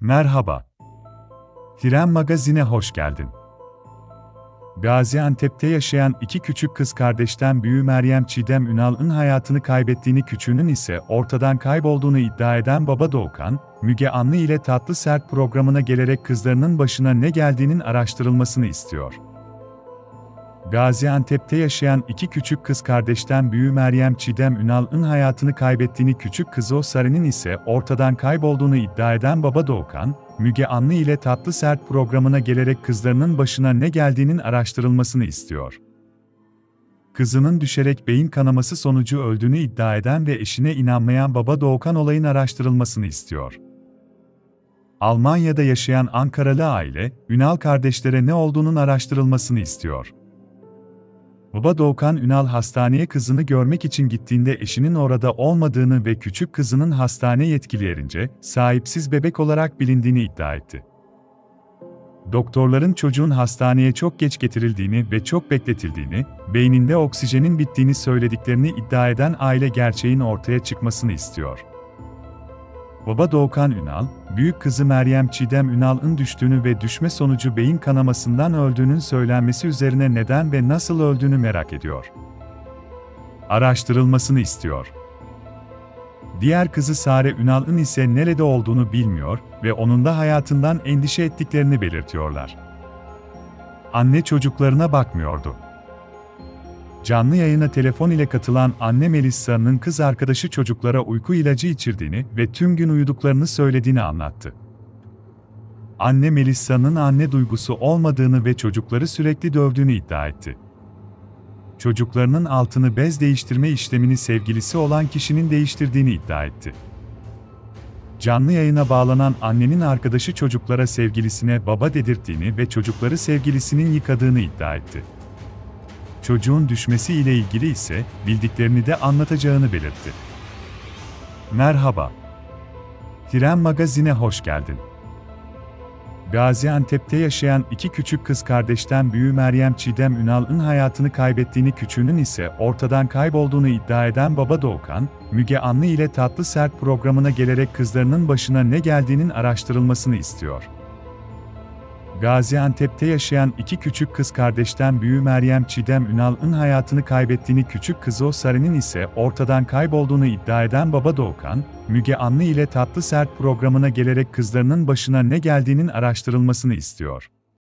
Merhaba. Tren Magazin'e hoş geldin. Gaziantep'te yaşayan iki küçük kız kardeşten büyüğü Meryem Çiğdem Ünal'ın hayatını kaybettiğini küçüğünün ise ortadan kaybolduğunu iddia eden baba Doğukan, Müge Anlı ile Tatlı Sert programına gelerek kızlarının başına ne geldiğinin araştırılmasını istiyor. Gaziantep'te yaşayan iki küçük kız kardeşten büyüğü Meryem Çiğdem Ünal'ın hayatını kaybettiğini küçük kızı o Sarı'nın ise ortadan kaybolduğunu iddia eden baba Doğukan, Müge Anlı ile Tatlı Sert programına gelerek kızlarının başına ne geldiğinin araştırılmasını istiyor. Kızının düşerek beyin kanaması sonucu öldüğünü iddia eden ve eşine inanmayan baba Doğukan olayın araştırılmasını istiyor. Almanya'da yaşayan Ankaralı aile, Ünal kardeşlere ne olduğunun araştırılmasını istiyor. Baba Doğukan Ünal hastaneye kızını görmek için gittiğinde eşinin orada olmadığını ve küçük kızının hastane yetkililerince sahipsiz bebek olarak bilindiğini iddia etti. Doktorların çocuğun hastaneye çok geç getirildiğini ve çok bekletildiğini, beyninde oksijenin bittiğini söylediklerini iddia eden aile gerçeğin ortaya çıkmasını istiyor. Baba Doğukan Ünal, büyük kızı Meryem Çiğdem Ünal'ın düştüğünü ve düşme sonucu beyin kanamasından öldüğünün söylenmesi üzerine neden ve nasıl öldüğünü merak ediyor. Araştırılmasını istiyor. Diğer kızı Sare Ünal'ın ise nerede olduğunu bilmiyor ve onun da hayatından endişe ettiklerini belirtiyorlar. Anne çocuklarına bakmıyordu. Canlı yayına telefon ile katılan anne Melissa'nın kız arkadaşı çocuklara uyku ilacı içirdiğini ve tüm gün uyuduklarını söylediğini anlattı. Anne Melissa'nın anne duygusu olmadığını ve çocukları sürekli dövdüğünü iddia etti. Çocuklarının altını bez değiştirme işlemini sevgilisi olan kişinin değiştirdiğini iddia etti. Canlı yayına bağlanan annenin arkadaşı çocuklara sevgilisine baba dedirttiğini ve çocukları sevgilisinin yıkadığını iddia etti çocuğun düşmesi ile ilgili ise bildiklerini de anlatacağını belirtti. Merhaba. Tren Magazin'e hoş geldin. Gaziantep'te yaşayan iki küçük kız kardeşten büyüğü Meryem Çiğdem Ünal'ın hayatını kaybettiğini küçüğünün ise ortadan kaybolduğunu iddia eden baba Doğukan, Müge Anlı ile Tatlı Sert programına gelerek kızlarının başına ne geldiğinin araştırılmasını istiyor. Gaziantep'te yaşayan iki küçük kız kardeşten büyüğü Meryem Çiğdem Ünal'ın hayatını kaybettiğini küçük kızı o Sarı'nın ise ortadan kaybolduğunu iddia eden baba Doğukan, Müge Anlı ile Tatlı Sert programına gelerek kızlarının başına ne geldiğinin araştırılmasını istiyor.